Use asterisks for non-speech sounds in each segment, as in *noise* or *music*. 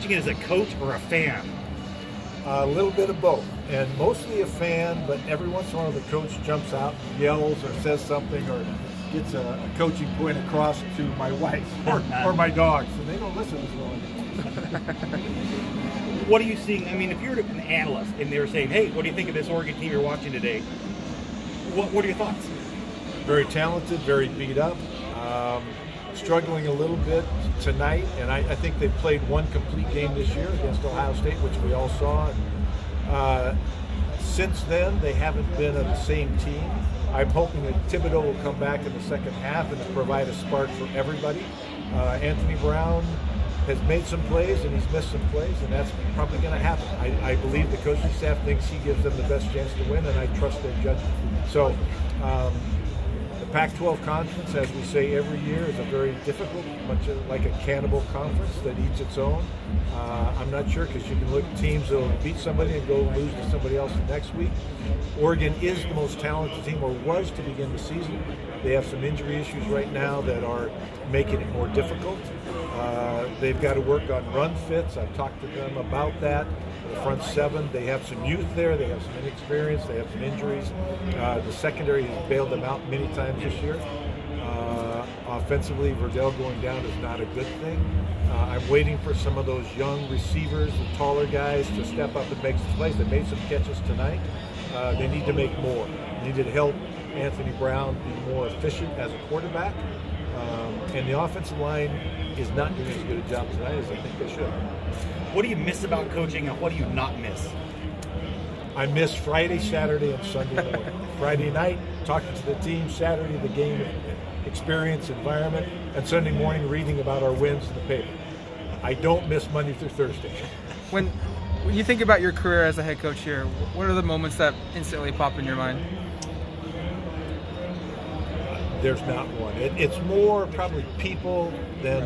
watching it as a coach or a fan? A little bit of both, and mostly a fan. But every once in a while, the coach jumps out, yells, or says something, or gets a, a coaching point across to my wife or, *laughs* or my dogs, and they don't listen as well *laughs* what are you seeing? I mean, if you're an analyst and they're saying, "Hey, what do you think of this Oregon team you're watching today?" What What are your thoughts? Very talented, very beat up. Um, struggling a little bit tonight, and I, I, think they've played one complete game this year against Ohio State, which we all saw. Uh, since then, they haven't been on the same team. I'm hoping that Thibodeaux will come back in the second half and provide a spark for everybody. Uh, Anthony Brown has made some plays and he's missed some plays, and that's probably going to happen. I, I, believe the coaching staff thinks he gives them the best chance to win, and I trust their judgment. So, um, Pac-12 conference, as we say every year, is a very difficult, much like a cannibal conference that eats its own. Uh, I'm not sure because you can look at teams that will beat somebody and go lose to somebody else next week. Oregon is the most talented team, or was to begin the season. They have some injury issues right now that are making it more difficult. Uh, they've got to work on run fits. I've talked to them about that the front seven. They have some youth there. They have some inexperience. They have some injuries. Uh, the secondary has bailed them out many times this year. Uh, offensively, Verdell going down is not a good thing. Uh, I'm waiting for some of those young receivers, the taller guys, to step up and make some plays. They made some catches tonight. Uh, they need to make more. They need to help Anthony Brown be more efficient as a quarterback. And the offensive line is not doing as good a job tonight as I think they should. What do you miss about coaching and what do you not miss? I miss Friday, Saturday, and Sunday morning. *laughs* Friday night, talking to the team. Saturday, the game experience, environment, and Sunday morning, reading about our wins in the paper. I don't miss Monday through Thursday. *laughs* When, when you think about your career as a head coach here, what are the moments that instantly pop in your mind? There's not one. It, it's more probably people than,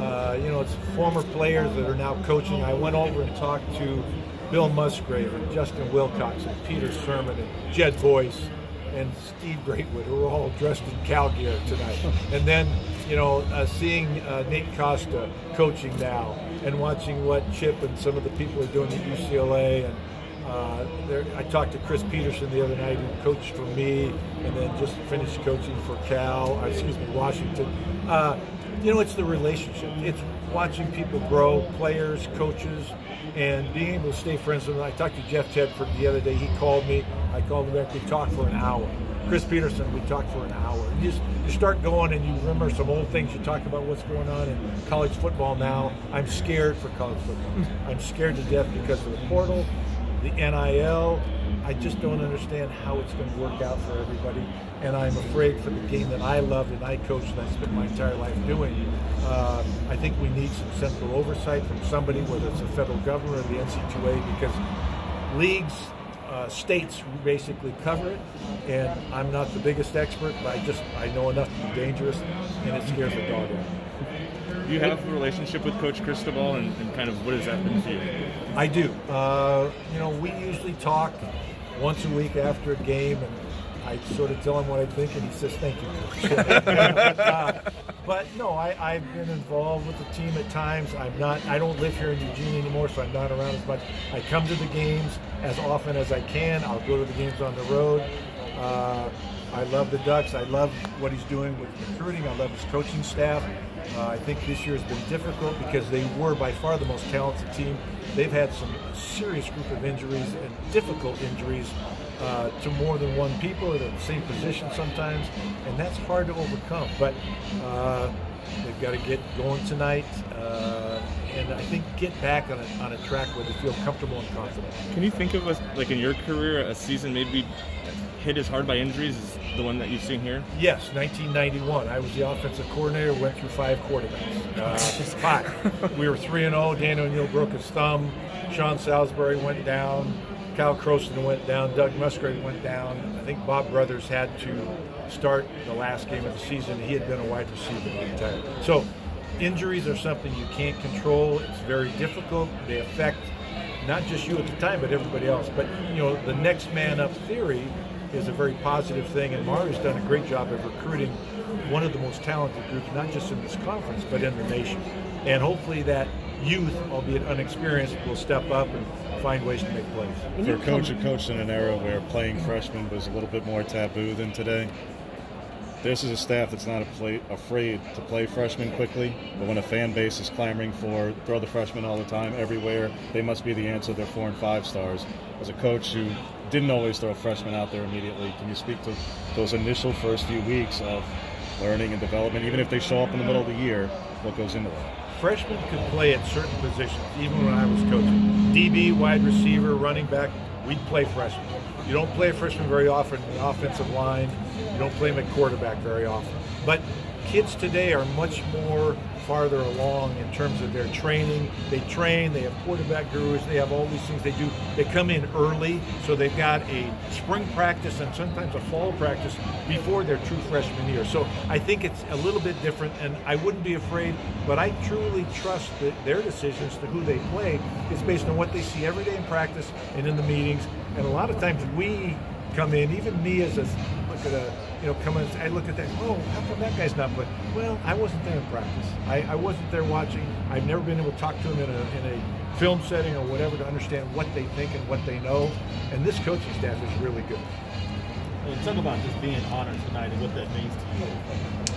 uh, you know, it's former players that are now coaching. I went over and talked to Bill Musgrave and Justin Wilcox and Peter Sirmon and Jed Boyce and Steve Greatwood, who are all dressed in Cal gear tonight. And then, you know, uh, seeing uh, Nate Costa coaching now and watching what Chip and some of the people are doing at UCLA and uh, there, I talked to Chris Petersen the other night, who coached for me, and then just finished coaching for Cal. Uh, excuse me, Washington. Uh, you know, it's the relationship. It's watching people grow, players, coaches, and being able to stay friends with them. I talked to Jeff Tedford the other day. He called me. I called him back. We talked for an hour. Chris Petersen, we talked for an hour. You just you start going and you remember some old things. You talk about what's going on in college football now. I'm scared for college football. I'm scared to death because of the portal the NIL. I just don't understand how it's going to work out for everybody. And I'm afraid for the game that I loved and I coached and I spent my entire life doing. Uh, I think we need some central oversight from somebody, whether it's the federal government or the NC2A, because leagues, uh, states basically cover it. And I'm not the biggest expert, but I just I know enough to be dangerous, and it scares the dog out do you have a relationship with Coach Cristobal, and, and kind of what has that been to you? I do. Uh, you know, we usually talk once a week after a game, and I sort of tell him what I think, and he says, "Thank you." *laughs* uh, but no, I, have been involved with the team at times. I'm not. I don't live here in Eugene anymore, so I'm not around as much. I come to the games as often as I can. I'll go to the games on the road. Uh, I love the Ducks. I love what he's doing with recruiting. I love his coaching staff. Uh, I think this year has been difficult because they were by far the most talented team. They've had some serious group of injuries and difficult injuries uh, to more than one people at the same position sometimes, and that's hard to overcome. But uh, they've got to get going tonight, uh, and I think get back on a, on a track where they feel comfortable and confident. Can you think of a, like in your career a season maybe hit as hard by injuries as the one that you've seen here? Yes, 1991. I was the offensive coordinator, went through five quarterbacks. Uh, *laughs* five. we were 3 and 0. Dan O'Neil broke his thumb. Sean Salisbury went down. Cal Croston went down. Doug Musgrave went down. I think Bob Brothers had to start the last game of the season. He had been a wide receiver the entire. So injuries are something you can't control. It's very difficult. They affect not just you at the time, but everybody else. But you know, the next man up theory is a very positive thing, and Mario's done a great job of recruiting one of the most talented groups, not just in this conference, but in the nation. And hopefully that youth, albeit unexperienced, will step up and find ways to make plays. For a coach who coached in an era where playing freshmen was a little bit more taboo than today, this is a staff that's not play, afraid to play freshmen quickly, but when a fan base is clamoring for throw the freshmen all the time everywhere, they must be the answer. They're four and five stars. As a coach who didn't always throw freshmen out there immediately, can you speak to those initial first few weeks of learning and development, even if they show up in the middle of the year, what goes into that? Freshmen could play at certain positions, even when I was coaching. DB, wide receiver, running back, we'd play freshmen. You don't play a freshman very often in the offensive line. You don't play them at quarterback very often. But kids today are much more farther along in terms of their training. They train, they have quarterback gurus, they have all these things they do. They come in early, so they've got a spring practice and sometimes a fall practice before their true freshman year. So I think it's a little bit different, and I wouldn't be afraid, but I truly trust that their decisions to who they play is based on what they see every day in practice and in the meetings. And a lot of times we come in, even me as a look at a you know, come in, I look at that, oh, how come that guy's not playing? Well, I wasn't there in practice. I, I wasn't there watching. I've never been able to talk to him in a, in a film setting or whatever to understand what they think and what they know. And this coaching staff is really good. Well, talk about just being honored tonight and what that means to you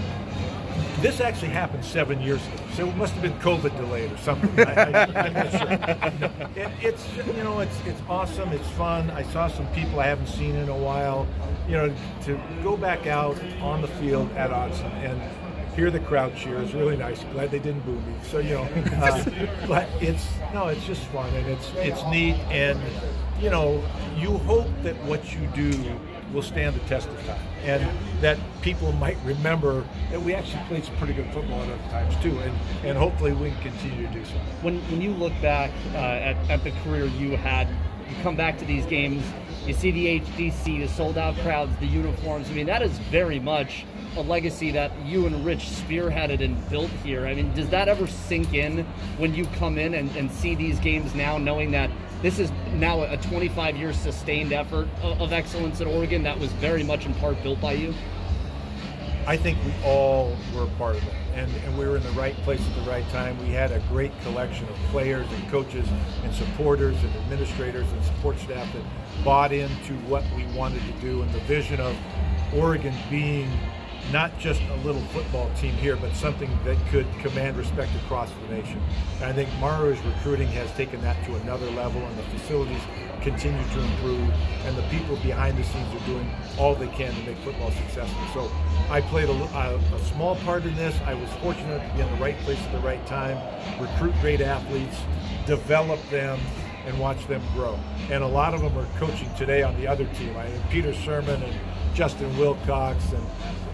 this actually happened seven years ago, so it must have been COVID delayed or something. I, am not sure. It, it's you know it's it's awesome. It's fun. I saw some people I haven't seen in a while. You know, to go back out on the field at Autzen and hear the crowd cheer is really nice. Glad they didn't boo me. So you know, uh, *laughs* but it's no, it's just fun and it's it's neat and you know you hope that what you do will stand the test of time. And that people might remember that we actually played some pretty good football at other times too. And, and hopefully we can continue to do so. When, when you look back uh, at, at the career you had, you come back to these games, you see the HDC, the sold out crowds, the uniforms. I mean, that is very much a legacy that you and Rich spearheaded and built here. I mean, does that ever sink in when you come in and, and see these games now, knowing that this is now a 25 year sustained effort of, excellence at Oregon that was very much in part built by you? I think we all were part of it. And, and we were in the right place at the right time. We had a great collection of players and coaches and supporters and administrators and support staff that bought into what we wanted to do and the vision of Oregon being not just a little football team here, but something that could command respect across the nation. And I think Mario's recruiting has taken that to another level, and the facilities continue to improve, and the people behind the scenes are doing all they can to make football successful. So I played a, a, a small part in this. I was fortunate to be in the right place at the right time, recruit great athletes, develop them, and watch them grow. And a lot of them are coaching today on the other team. I Peter Sirmon and Justin Wilcox and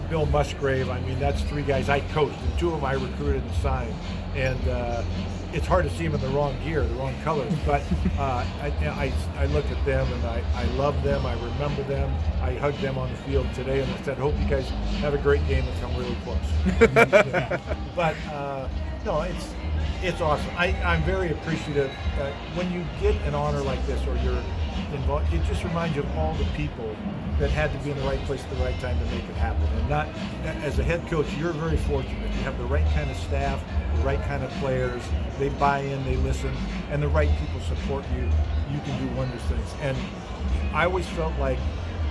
Bill Musgrave. I mean, that's three guys I coached, and two of them I recruited and signed. And uh, it's hard to see them in the wrong gear, the wrong colors. But uh, I, I, I, look at them and I, I love them. I remember them. I hugged them on the field today and I said, hope you guys have a great game and come really close. *laughs* but uh, no, it's it's awesome. I, I'm very appreciative. Uh, when you get an honor like this or you're involved, it just reminds you of all the people that had to be in the right place at the right time to make it happen. And not, as a head coach, you're very fortunate. You have the right kind of staff, the right kind of players. They buy in, they listen, and the right people support you. You can do wondrous things. And I always felt like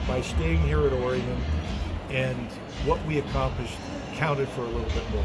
by staying here at Oregon and what we accomplished counted for a little bit more.